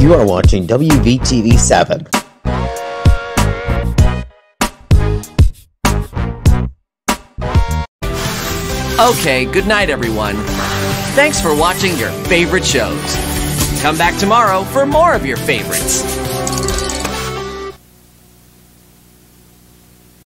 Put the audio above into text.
You are watching WVTV 7. Okay, good night, everyone. Thanks for watching your favorite shows. Come back tomorrow for more of your favorites.